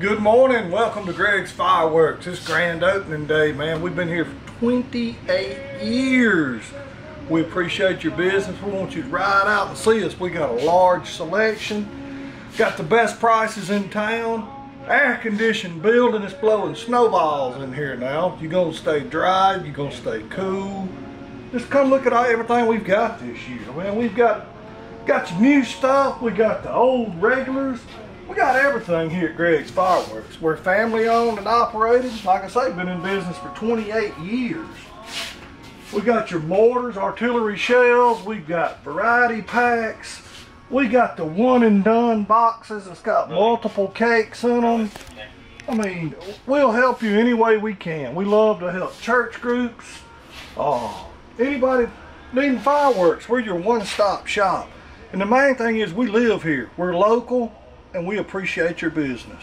Good morning. Welcome to Greg's Fireworks. It's grand opening day, man. We've been here for 28 years. We appreciate your business. We want you to ride out and see us. We got a large selection. Got the best prices in town. Air conditioned building. It's blowing snowballs in here now. You're gonna stay dry. You're gonna stay cool. Just come look at everything we've got this year, man. We've got got some new stuff. We got the old regulars. We got everything here at Greg's Fireworks. We're family owned and operated. Like I say, been in business for 28 years. We got your mortars, artillery shells. We've got variety packs. We got the one and done boxes. It's got multiple cakes in them. I mean, we'll help you any way we can. We love to help church groups. Oh, anybody needing fireworks, we're your one-stop shop. And the main thing is we live here. We're local and we appreciate your business.